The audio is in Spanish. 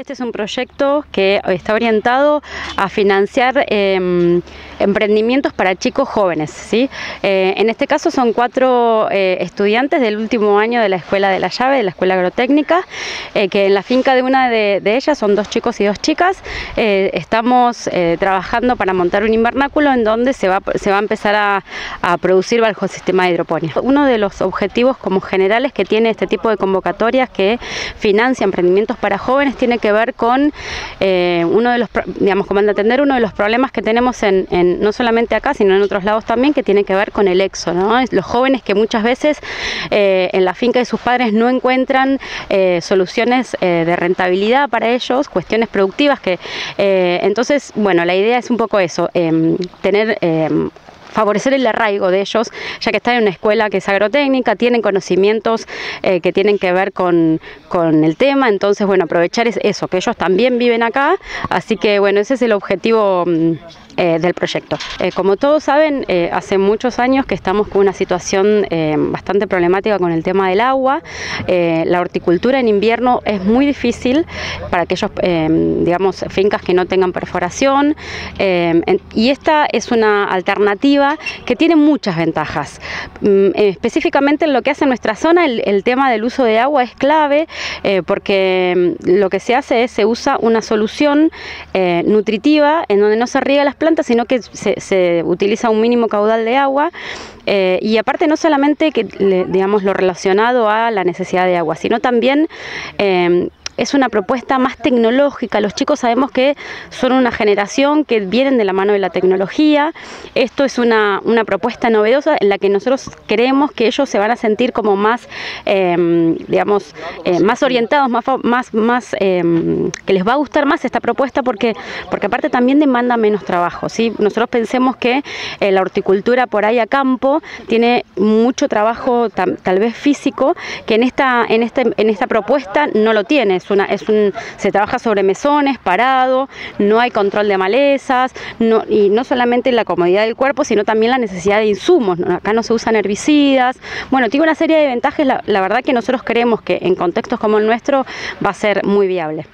Este es un proyecto que está orientado a financiar em, emprendimientos para chicos jóvenes. ¿sí? Eh, en este caso son cuatro eh, estudiantes del último año de la Escuela de la Llave, de la Escuela Agrotécnica, eh, que en la finca de una de, ellas son dos chicos y dos chicas. estamos trabajando para montar un invernáculo en donde se va, se va a empezar a, producir bajo el sistema de hidroponía. Uno de los objetivos como generales que tiene este tipo de convocatorias que financia emprendimientos para jóvenes tiene que ver con uno de los, digamos, como entender uno de los problemas que tenemos en no solamente acá, sino en otros lados también, que tiene que ver con el exo, Los jóvenes que muchas veces eh, en la finca de sus padres no encuentran eh, soluciones eh, de rentabilidad para ellos, cuestiones productivas que entonces, bueno, la idea es un poco eso, em, tener em, favorecer el arraigo de ellos, ya que están en una escuela que es agrotécnica, tienen conocimientos que tienen que ver con, con, el tema, entonces bueno, aprovechar eso, que ellos también viven acá, así que bueno, ese es el objetivo mm, eh, del proyecto. Eh, como todos saben, eh, hace muchos años que estamos con una situación bastante problemática con el tema del agua. la horticultura en invierno es muy difícil para aquellos, digamos, fincas que no tengan perforación y esta es una alternativa que tiene muchas ventajas. Mm, específicamente en lo que hace nuestra zona, el, tema del uso de agua es clave porque mm, lo que se hace es se usa una solución nutritiva en donde no se riega las plantas sino que se, utiliza un mínimo caudal de agua eh, y aparte no solamente que digamos lo relacionado a la necesidad de agua, sino también eh, es una propuesta más tecnológica. Los chicos sabemos que son una generación que vienen de la mano de la tecnología. Esto es una, propuesta novedosa en la que nosotros creemos que ellos se van a sentir como más, em, digamos, eh, más orientados, más, más, más em, que les va a gustar más esta propuesta porque, porque aparte también demanda menos trabajo. ¿sí? Nosotros pensemos que eh, la horticultura por ahí a campo tiene mucho trabajo tal vez físico que en esta, en, este, en esta propuesta no lo tiene es un, se trabaja sobre mesones, parado, no hay control de malezas, y no solamente la comodidad del cuerpo, sino también la necesidad de insumos. Acá no se usan herbicidas. Bueno, tiene una serie de ventajas, la, verdad que nosotros creemos que en contextos como el nuestro va a ser muy viable.